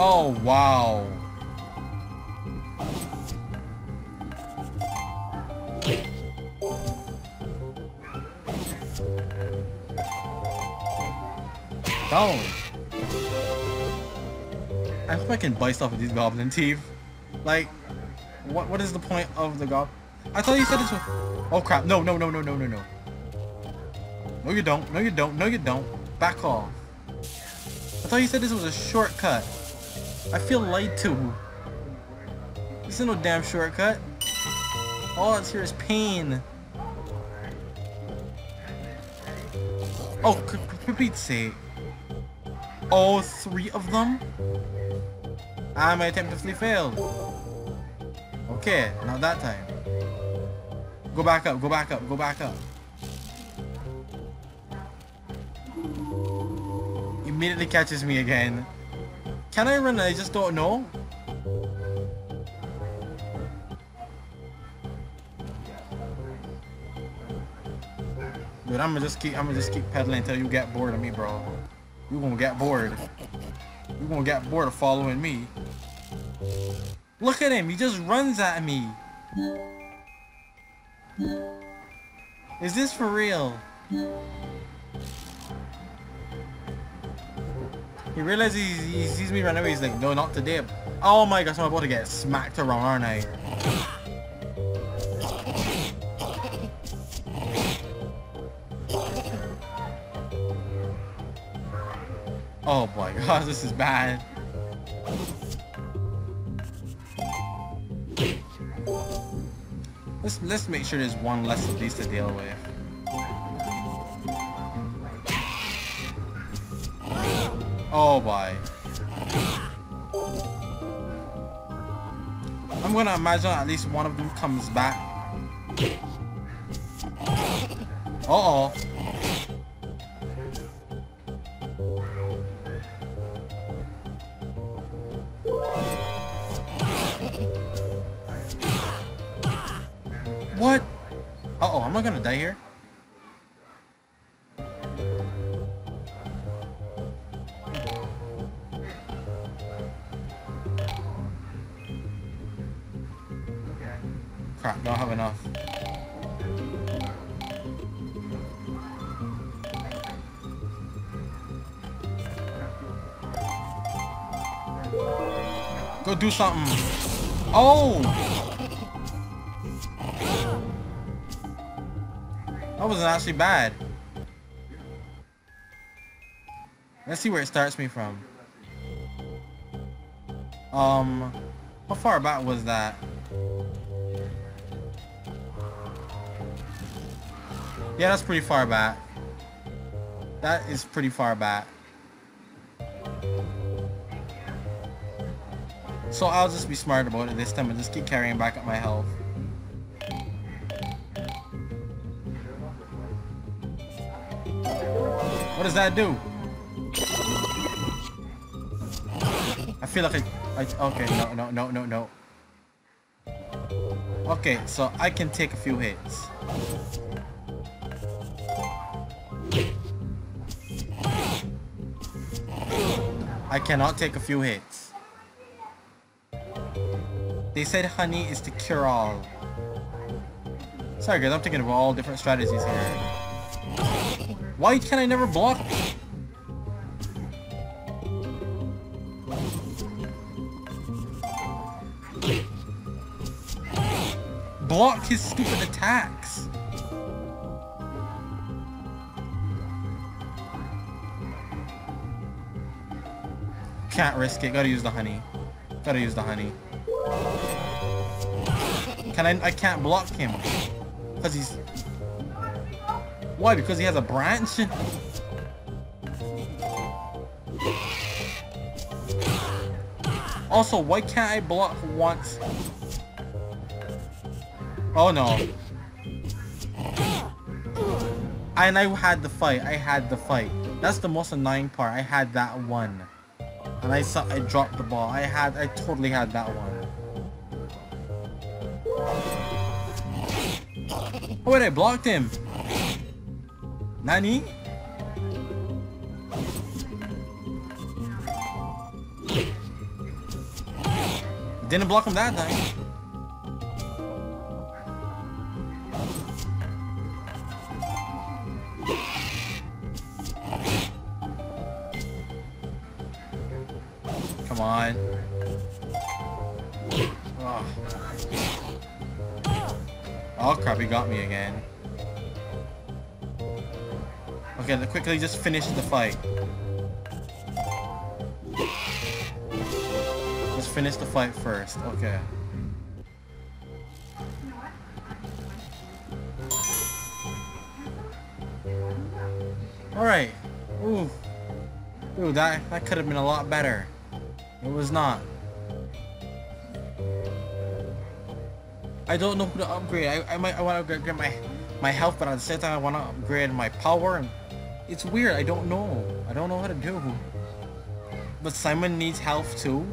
Oh, wow. Down. I hope I can buy stuff with these goblin teeth. Like, what what is the point of the goblin? I thought you said this was... Oh crap, no, no, no, no, no, no, no. No you don't, no you don't, no you don't. Back off. I thought you said this was a shortcut. I feel lied to. This is no damn shortcut. All it's here is pain. Oh, for Pete's sake all three of them? Ah, my attempt definitely failed. Okay, not that time. Go back up, go back up, go back up. Immediately catches me again. Can I run? I just don't know. Dude, I'm gonna just keep I'm gonna just keep pedaling until you get bored of me, bro. You gonna get bored. You gonna get bored of following me. Look at him, he just runs at me. Is this for real? He realizes he, sees me run away, he's like, no, not today. Oh my gosh, I'm about to get smacked around, aren't I? Oh my god, this is bad. Let's let's make sure there's one less of these to deal with. Oh boy. I'm gonna imagine at least one of them comes back. Uh oh. What? Uh-oh, am I gonna die here? Do something. Oh! That wasn't actually bad. Let's see where it starts me from. Um, how far back was that? Yeah, that's pretty far back. That is pretty far back. So I'll just be smart about it this time and just keep carrying back up my health. What does that do? I feel like I, I okay, no, no, no, no, no. Okay, so I can take a few hits. I cannot take a few hits. They said honey is to cure all. Sorry guys, I'm thinking of all different strategies here. Why can I never block? Block his stupid attacks. Can't risk it. Gotta use the honey. Gotta use the honey. Can I? I can't block him. Because he's... Why? Because he has a branch? Also, why can't I block once? Oh no. And I had the fight. I had the fight. That's the most annoying part. I had that one. And I saw I dropped the ball. I had I totally had that one. Oh wait, I blocked him. Nani? Didn't block him that time. Me again. Okay, then quickly just finish the fight. Let's finish the fight first, okay. Alright. Ooh. Ooh, that, that could have been a lot better. It was not. I don't know who to upgrade. I, I might I want to upgrade my my health, but at the same time I want to upgrade my power. And it's weird. I don't know. I don't know how to do. But Simon needs health too.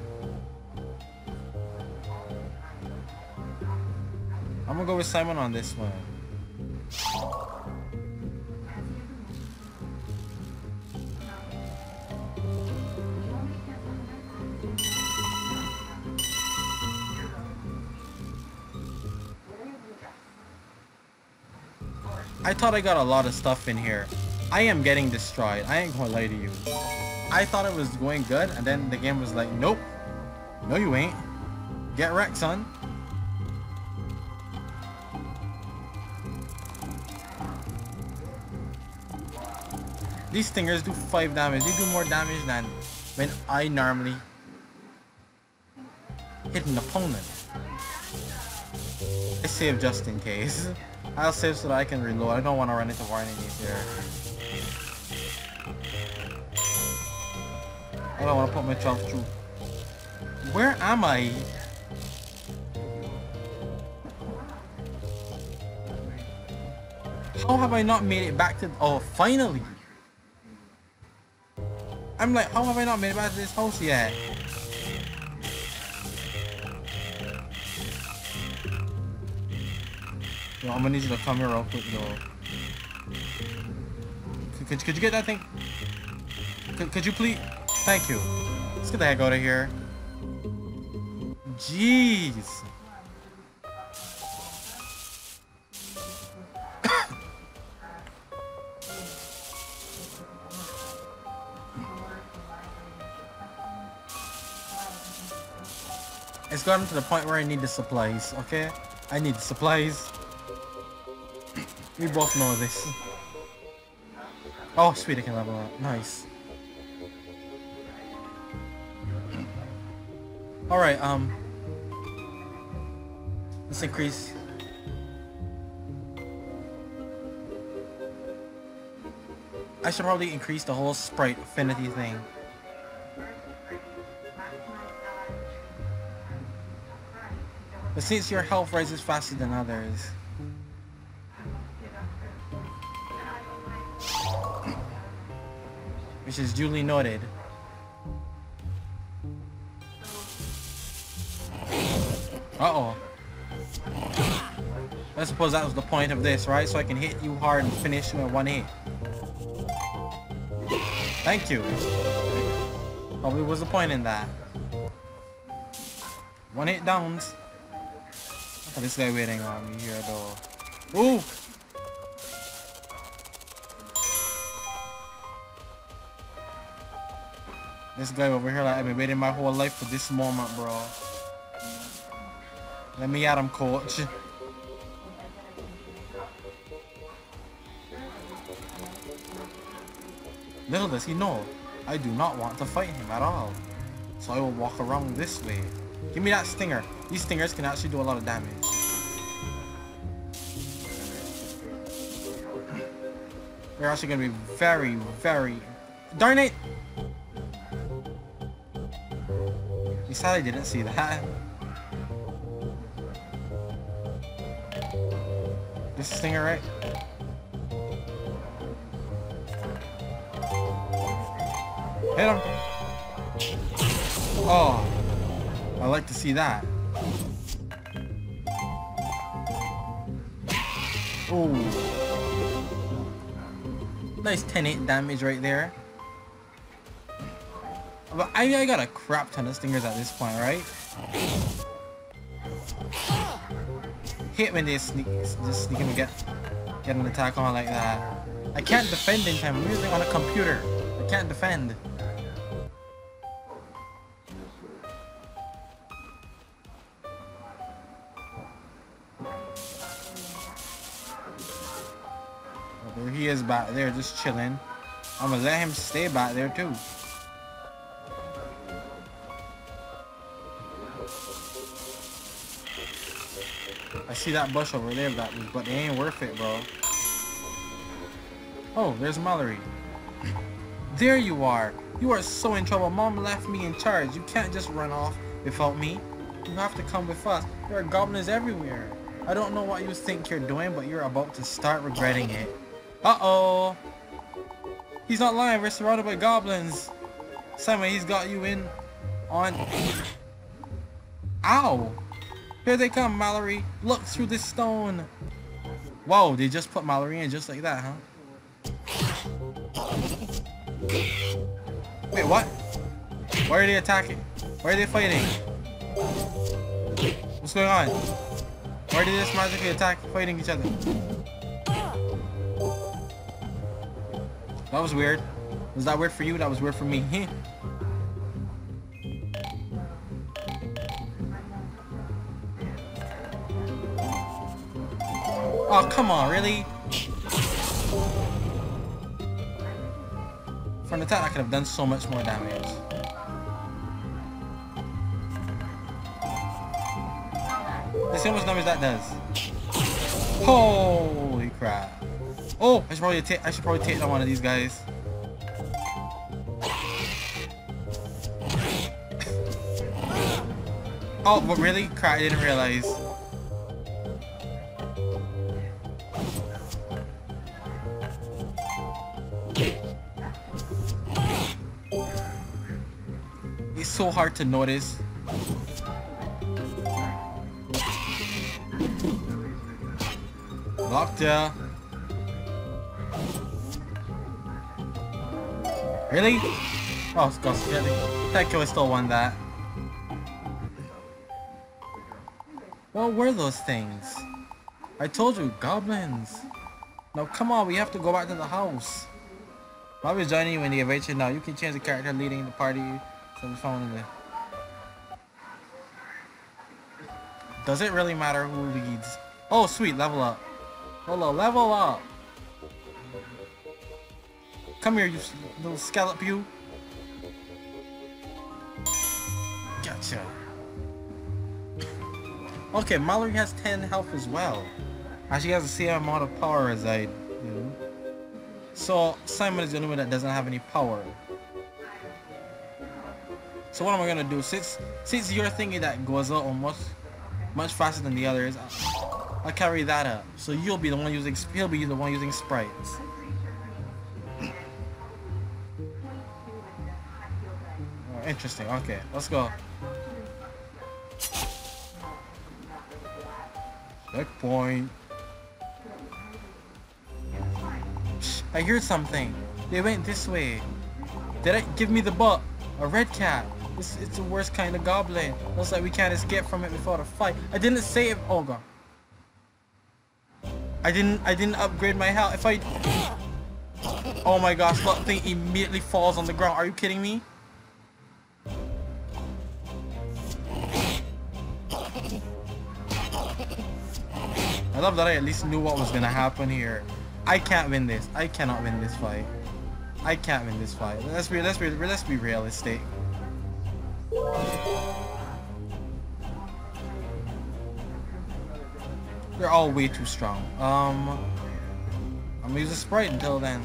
I'm gonna go with Simon on this one. I thought I got a lot of stuff in here. I am getting destroyed. I ain't gonna lie to you. I thought it was going good, and then the game was like, nope. No, you ain't. Get wrecked, son. These stingers do 5 damage. They do more damage than when I normally hit an opponent. I save just in case. I'll save so that I can reload. I don't want to run into enemies here. Oh, I don't want to put myself through. Where am I? How have I not made it back to... Oh, finally! I'm like, how have I not made it back to this house yet? Yo, I'm gonna need you to come here real quick though. Could, could, you get that thing? Could, could you please? Thank you. Let's get the heck out of here. Jeez. it's gotten to the point where I need the supplies, okay? I need the supplies. We both know this. Oh, sweet, I can level up. Nice. Alright, um... Let's increase... I should probably increase the whole sprite affinity thing. But since your health rises faster than others... Which is duly noted. Uh-oh. I suppose that was the point of this, right? So I can hit you hard and finish you in one hit. Thank you. Probably was the point in that. One hit downs. This guy waiting on me here though. Ooh! This guy over here, like, I've been waiting my whole life for this moment, bro. Let me at him, coach. Little does he know, I do not want to fight him at all. So I will walk around this way. Give me that stinger. These stingers can actually do a lot of damage. They're actually going to be very, very... Darn it! You sadly didn't see that. This is stinger, right? Hit him! Oh, I like to see that. Ooh. Nice 10-8 damage right there. But I, I got a crap ton of stingers at this point, right? Hit when they sneak, just sneak and get, get an attack on like that. I can't defend in time. I'm using on a computer. I can't defend. There he is back there just chilling. I'm gonna let him stay back there too. See that bush over there, that but they ain't worth it, bro. Oh, there's Mallory. There you are. You are so in trouble. Mom left me in charge. You can't just run off without me. You have to come with us. There are goblins everywhere. I don't know what you think you're doing, but you're about to start regretting it. Uh-oh. He's not lying. We're surrounded by goblins. Simon, he's got you in on... Ow. Here they come, Mallory. Look through this stone. Whoa, they just put Mallory in just like that, huh? Wait, what? Why are they attacking? Why are they fighting? What's going on? Why did just magically attack fighting each other? That was weird. Was that weird for you? That was weird for me. oh, come on, really? For an attack, I could have done so much more damage. Let's see how much damage that does. Holy crap. Oh, I should probably take I should probably take on one of these guys. oh, but really? Crap, I didn't realize. So hard to notice. Doctor. Really? Oh, gosh, really? That killer still won that. What were those things? I told you, goblins. Now come on, we have to go back to the house. I'll be joining you in the adventure now. You can change the character leading the party Does it really matter who leads? Oh, sweet, level up. Hello, level up. Come here, you little scallop you. Gotcha. Okay, Mallory has 10 health as well. She has the same amount of power as I do. So Simon is the only one that doesn't have any power. So what am I gonna do? Since since you're thinking that goes out almost much faster than the others, I'll, I'll carry that up. So you'll be the one using he'll be the one using sprites. Oh, interesting. Okay, let's go. Checkpoint. I heard something. They went this way. Did I give me the butt? A redcap. It's, it's the worst kind of goblin. Looks like we can't escape from it before the fight. I didn't save. Oh god. I didn't. I didn't upgrade my health. If I. Oh my gosh! That thing immediately falls on the ground. Are you kidding me? I love that I at least knew what was gonna happen here. I can't win this. I cannot win this fight. I can't win this fight. Let's be let's be let's be realistic. They're all way too strong. Um, I'm gonna use a sprite until then.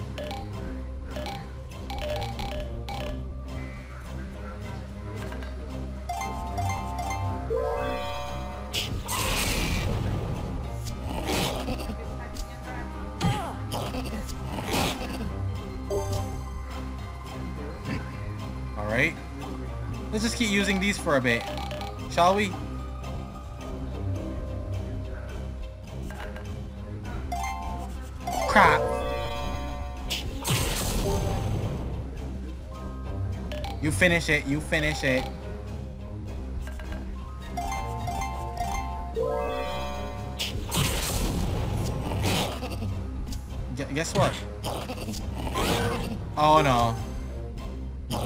These for a bit. Shall we? Crap. You finish it. You finish it. Guess what? Oh no.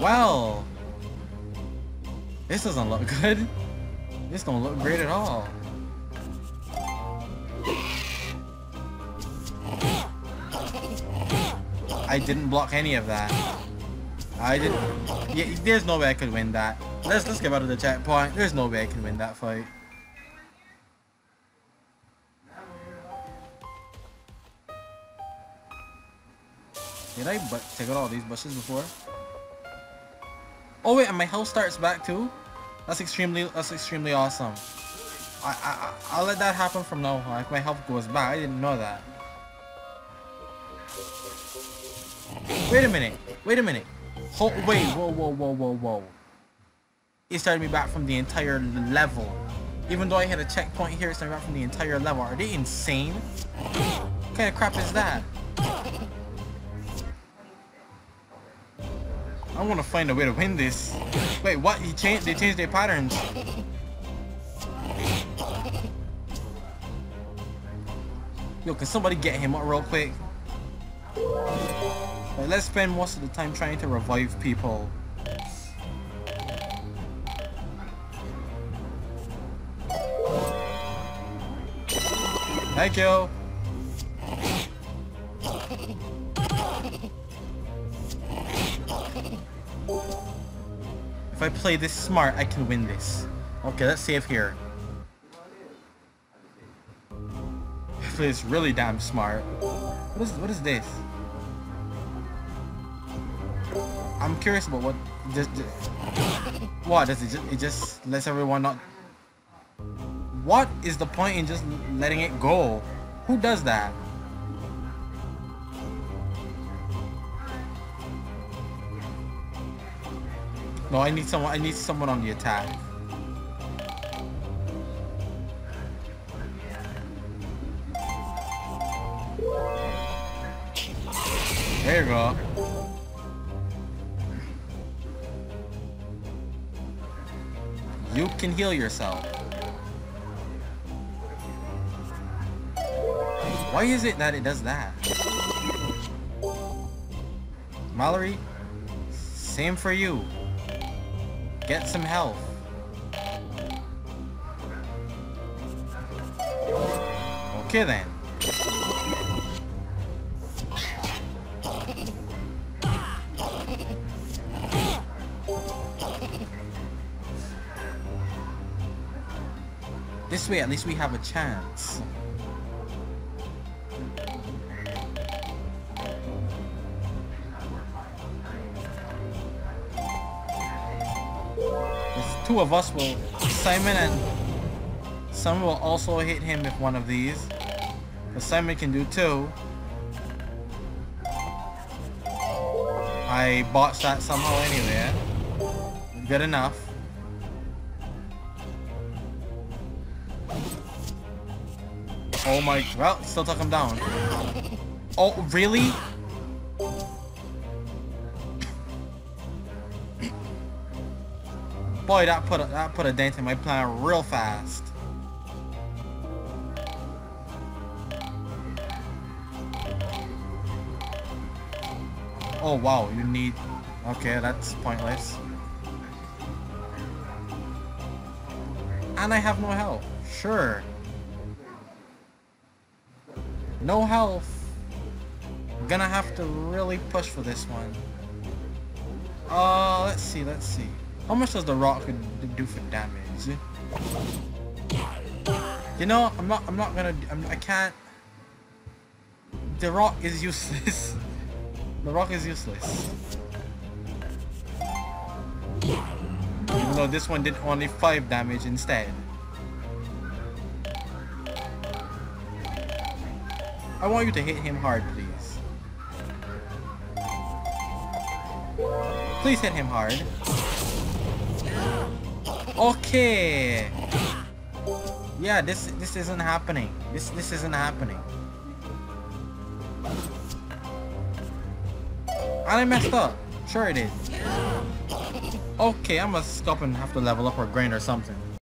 Well. This doesn't look good. This don't look great at all. I didn't block any of that. I didn't. Yeah, there's no way I could win that. Let's let's get out of the checkpoint. There's no way I can win that fight. Did I but take out all these bushes before? Oh wait, and my health starts back too? That's extremely that's extremely awesome. I I I'll let that happen from now on. If my health goes back, I didn't know that. Wait a minute. Wait a minute. Hold, wait. Whoa, whoa, whoa, whoa, whoa. It started me back from the entire level. Even though I had a checkpoint here, it started me back from the entire level. Are they insane? What kind of crap is that? I want to find a way to win this. Wait, what? He changed? They changed their patterns. Yo, can somebody get him up real quick? Let's spend most of the time trying to revive people. Thank you. If I play this smart, I can win this. Okay, let's save here. I play this really damn smart. What is what is this? I'm curious about what just, just what does it just it just lets everyone not what is the point in just letting it go? Who does that? No, I need someone I need someone on the attack. There you go. You can heal yourself. Why is it that it does that? Mallory, same for you. Get some health. Okay then. This way at least we have a chance. Two of us will Simon and Simon will also hit him with one of these. But Simon can do two. I botched that somehow anyway. Good enough. Oh my, well, still took him down. Oh, really? Boy, that put a, that put a dent in my plan real fast. Oh wow, you need... Okay, that's pointless. And I have no health. Sure. No health. I'm gonna have to really push for this one. Uh, let's see, let's see. How much does the rock do for damage? You know, I'm not, I'm not gonna, I'm, I can't. The rock is useless. the rock is useless. Even though this one did only 5 damage instead. I want you to hit him hard, please. Please hit him hard. Okay. Yeah, this this isn't happening. This this isn't happening. And I messed up. Sure it is. Okay, I must stop and have to level up or grind or something.